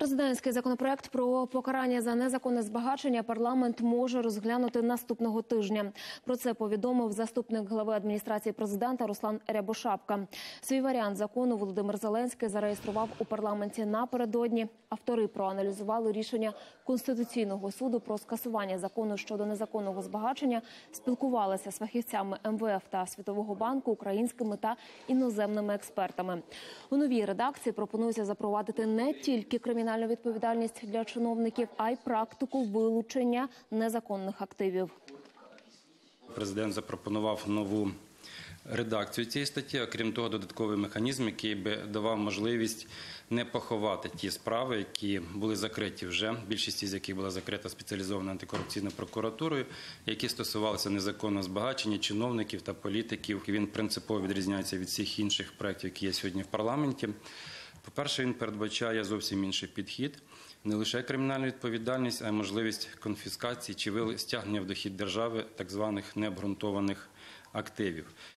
Президентський законопроект про покарання за незаконне збагачення парламент може розглянути наступного тижня. Про це повідомив заступник глави адміністрації президента Руслан Рябошапка. Свій варіант закону Володимир Зеленський зареєстрував у парламенті напередодні. Автори проаналізували рішення конституційного суду про скасування закону щодо незаконного збагачення, спілкувалися з фахівцями МВФ та Світового банку, українськими та іноземними експертами. У новій редакції пропонується запровадити не тільки кримінальну відповідальність для чиновників, а й практику вилучення незаконних активів. Президент запропонував нову редакцію цієї статті, окрім того, додатковий механізм, який би давав можливість не поховати ті справи, які були закриті вже. Більшість з яких була закрита спеціалізованою антикорупційною прокуратурою, які стосувалися незаконного збагачення чиновників та політиків. Він принципово відрізняється від всіх інших проєктів, які є сьогодні в парламенті. По-перше, він передбачає зовсім інший підхід. Не лише кримінальну відповідальність, а й можливість конфіскації чи стягнення в дохід держави так званих необґрунтованих активів.